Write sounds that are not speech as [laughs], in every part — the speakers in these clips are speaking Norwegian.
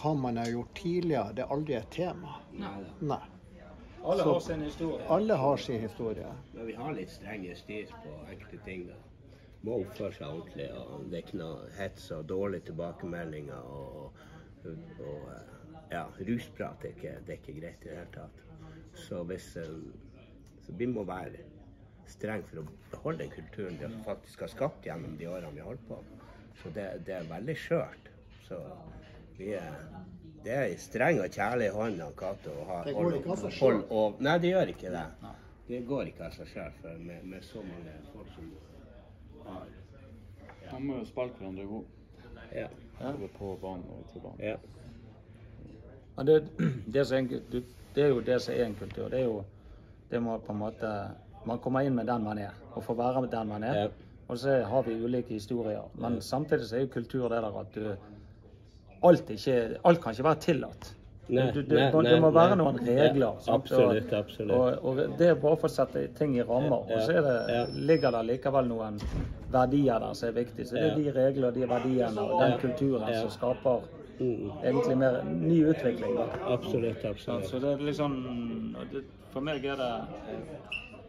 hva man har gjort tidligere, det er aldri et tema. Nei. Nei. Alle har sin historie. Alle har sin historie. Men vi har litt strenge styr på enkelte ting. da. Må oppføre seg ordentlig. og Det er ikke noe hets og dårlige tilbakemeldinger. Og, og, og eh, ja, rusprat er ikke, det er ikke greit i det hele tatt. Så hvis eh, så vi må være strenge for å beholde den kulturen vi faktisk har skapt gjennom de årene vi har holdt på. Så det, det er veldig skjørt. Så vi er det er streng og kjærlig hånd av Cato Det går ikke av seg selv. Nei, det gjør ikke det. Det går ikke av seg sjøl, med, med så mange folk som har Man må jo spille hverandre god. Ja. Både på banen og utenfor banen. ja. Ja, det, det, som er, det er jo det som er en kultur. Det er jo det må på en måte Man kommer inn med den man er, og får være med den man er. Ja. Og så har vi ulike historier. Men samtidig så er jo kultur det der at du Alt, ikke, alt kan ikke være tillatt. Nei, du, du, nei, det nei, må være nei. noen regler. Ja, absolutt, absolutt. Og, og det er bare for å sette ting i rammer. Ja, Og så er det, ja. ligger det likevel noen verdier der som er viktige. Så det er de reglene de verdiene og den kulturen Ja. som skaper Mm. egentlig mer ny utvikling. Da. Absolutt, Så, absolutt. så det er liksom og For meg er det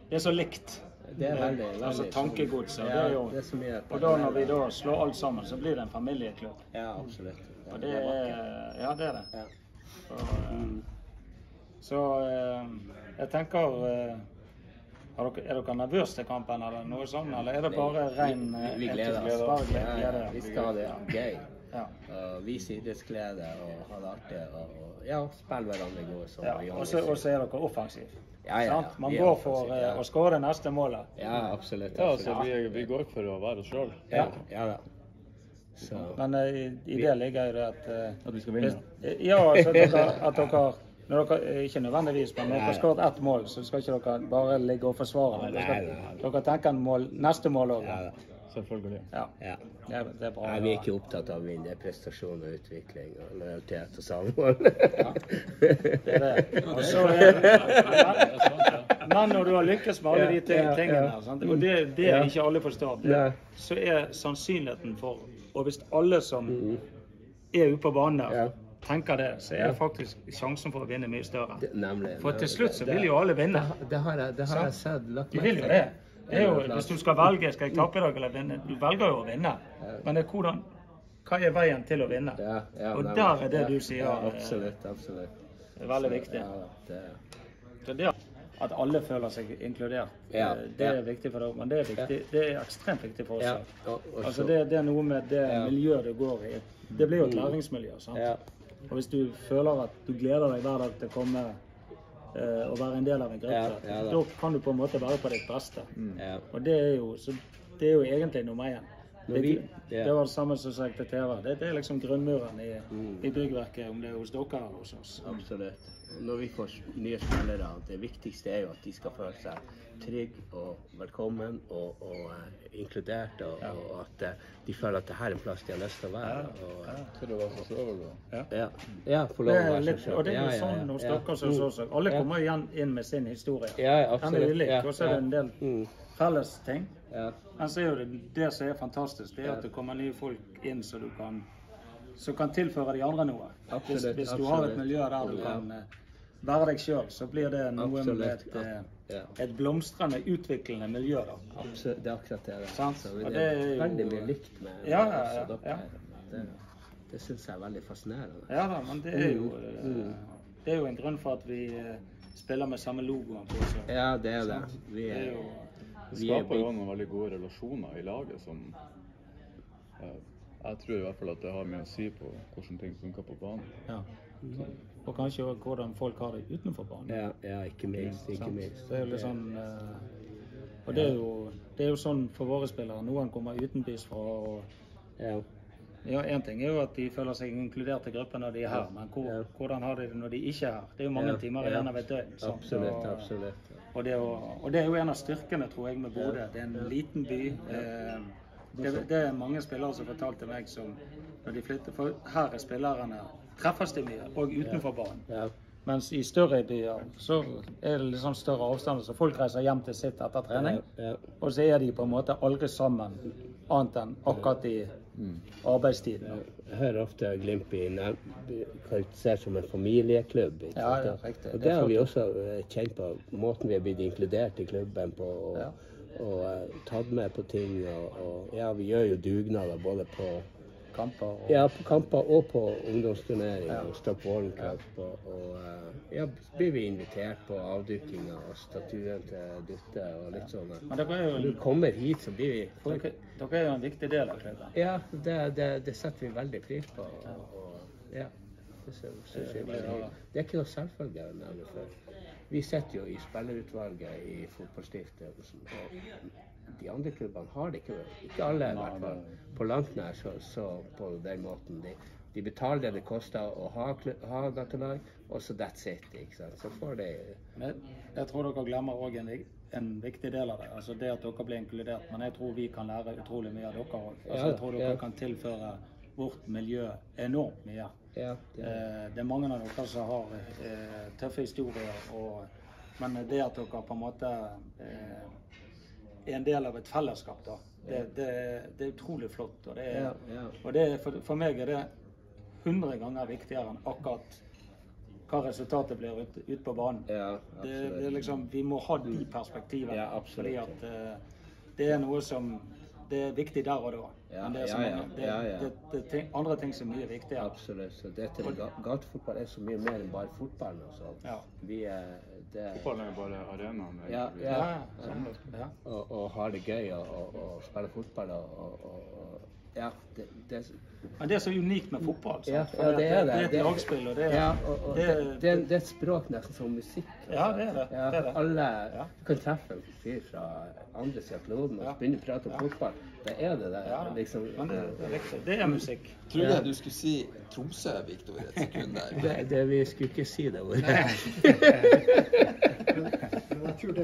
Det er så likt. Det er veldig, veldig Altså Tankegodset. Og, Ja, det så og da når vi da slår alt sammen, så blir det en familieklubb. Ja, absolutt. Og det er Ja, det er det. Ja. Så, eh, så eh, jeg tenker er dere, Er dere nervøse til kampen, eller noe sånt? Eller er det bare ren Vi, eh, gleder oss. Bare Ja, glede, ja, glede. vi skal ha det gøy. Ja. Uh, vise idrettsglede og ha det artig. Og, og ja, spille hverandre gode. som Ja, og så og så er dere offensive. Ja, ja, ja. Man går for eh, ja. å skåre neste målet. Ja, absolutt. Ja, altså, vi, vi går for å være oss sjøl. Ja, ja da. Så Men eh, i, i det ligger jo det at eh, At vi skal vinne. hvis- Ja, altså at dere, at dere når dere, eh, Ikke nødvendigvis, men når dere har skåret ett mål, så skal ikke dere bare ligge og forsvare. Dere, skal, dere tenker mål, neste mål òg. Ja. Selvfølgelig. Ja, Ja. det er, det er bra. Nei, vi er ikke opptatt av å vinne. Prestasjon og utvikling og lojalitet og samhold. Det er det. [laughs] Og så er men når du har lykkes med alle de ting, Ja, ja, tingene, sant? og det, det er ikke alle forstår, det, så er sannsynligheten for Og hvis alle som Mm. er ute på banen der, tenker det, så er faktisk sjansen for å vinne mye større. For til slutt så vil jo alle vinne. Det, har jeg, det har jeg sett. lagt merke til. Jo, hvis du skal velge skal jeg tape i dag eller vinne, du velger jo å vinne. Men det er hvordan, hva er veien til å vinne? Ja, ja, Og der er det du sier, Ja, eh, absolutt. absolutt. Det er veldig viktig. Så det at alle føler seg inkludert, eh, det er viktig for deg. Men det er, viktig, det er ekstremt viktig for oss. Altså det, det er noe med det miljøet du går i. Det blir jo et læringsmiljø. sant? Og hvis du føler at du gleder deg hver dag til å komme eh, og være en del av en gruppe, Ja, ja da. da kan du på en måte være på ditt beste. ja. Og det er jo, så det er jo egentlig nummer én. Vi- det var det samme som jeg til TV. Det, det er liksom grunnmuren i, Mm. i byggverket, om det er hos dere eller hos oss. Absolutt. Når vi får nye spillere, det viktigste er jo at de skal føle seg trygge og velkommen og, og uh, inkludert, og, og at uh, de føler at det her er en plass de har lyst til å være. Og, eh, Til det var seg sjøl. ja, ja, få lov å være litt, seg og det er jo Ja, ja, sånn ja. hos Ja. dere som hos Mm. oss. Alle Ja. kommer igjen inn med sin historie. Ja, Den er absolutt. ulik, og så er det en del Mm. felles ting. Ja. Men så er jo det, det som er fantastisk, det er at det kommer nye folk inn som du kan kan tilføre de andre noe. Hvis, Absolutt, hvis du har et miljø der du kan eh, være deg sjøl, så blir det noe med et, ja. eh, Ja. et blomstrende, utviklende miljø. da. Absolutt, det er akkurat det. Så det det er jo- veldig mye likt med Ja, ja, ja. Det, det syns jeg er veldig fascinerende. Ja da, men det er jo, Mm, eh, det er jo en grunn for at vi spiller med samme logoen på oss. Ja, det er det. Vi er jo Det vi er skaper jo noen veldig gode relasjoner i laget som jeg, Jeg tror i hvert fall at det har mye å si på hvordan ting funker på banen. ja. Og kanskje også hvordan folk har det utenfor banen. ja, ja, ikke minst. Ikke minst. Det er jo litt sånn uh, Og det er, jo, det er jo sånn for våre spillere. Noen kommer utenbys fra og Ja. ja, Én ting er jo at de føler seg inkludert i gruppen når de er her, men hvor, Ja. hvordan har de det når de ikke er her? Det er jo mange Ja, timer ja. denne av døgn. Absolutt. Absolutt. Og det, å, og det er jo en av styrkene, tror jeg, med Bodø. Det er en liten by. Eh, det, det er mange spillere som fortalte meg som når de flytter For her er spillerne treffes de mye, og utenfor banen. Mens i større byer så er det sånn større avstander, så folk reiser hjem til sitt etter trening. Og så er de på en måte aldri sammen, annet enn akkurat i arbeidstid. Jeg hører ofte bli karakterisert som en familieklubb. ikke Ja, ja, riktig. Og Det det har vi også eh, kjent på, måten vi har blitt inkludert i klubben på. Og, Ja. og og tatt med på ting. Og, og ja, vi gjør jo dugnader både på Kamper og Ja, på kamper og på ungdomsturnering Ja. og Stopp Warren Cup. Og, og eh, ja, blir vi invitert på avdukinga av statuen til Dutte og litt sånn. Men dere er jo Når du kommer hit, så blir vi dere, dere er jo en viktig del av klubben. Ja, det, det, det setter vi veldig pris på. Og, og, ja, det synes, synes jeg er Det er ikke noe selvfølge å nevne for. Vi sitter jo i spillerutvalget i Fotballstiftelsen. Og de andre klubbene har det ikke. Ikke alle, i hvert fall. På langt nær så, så på den måten. De, de betaler det det koster å ha, ha gatelag, og så that's it. ikke sant? Så får de Men jeg, tror dere glemmer òg en, en viktig del av det. Altså det at dere blir inkludert. Men jeg tror vi kan lære utrolig mye av dere òg. Altså jeg tror dere kan tilføre vårt miljø enormt mye. Ja, det, er... Det er mange av dere som har eh, tøffe historier, og, men det at dere på en måte eh, er en del av et fellesskap, da, det, det, det er utrolig flott. Og, det er, Ja, ja. og det, for, for meg er det 100 ganger viktigere enn akkurat hva resultatet blir ute ut på banen. ja, Det, det liksom, vi må ha de perspektivene. Fordi at eh, det er noe som det er viktig der og da. Ja, Men det er, så ja, ja, mange, det. Det, det, er ting, andre ting som er mye viktigere. Absolutt. Så dette til ga- gatefotball er så mye mer enn bare fotballen. Altså. Ja. Vi er det, Fotball er jo bare arenaen. Ja. Ja, ja. ja. Og, og har det gøy å og, og fotball og, og, og Ja, det, det Men det er så unikt med fotball. sant? ja, ja, det er det. Det er et lagspill, og det er, ja, og, og det, det, det, det er et språk nesten som musikk. altså. Ja, det er det. Ja, Det er det. Alle Ja. Du kan treffe en fyr fra andre siden av kloden og Ja. begynne å prate om Ja. fotball. Det er det det. ja, Liksom, men det, det er riktig. Det er musikk. Trodde jeg du skulle si Tromsø, Viktor, et sekund der. det, det, vi skulle ikke si det ordet. [laughs] Men jeg tror det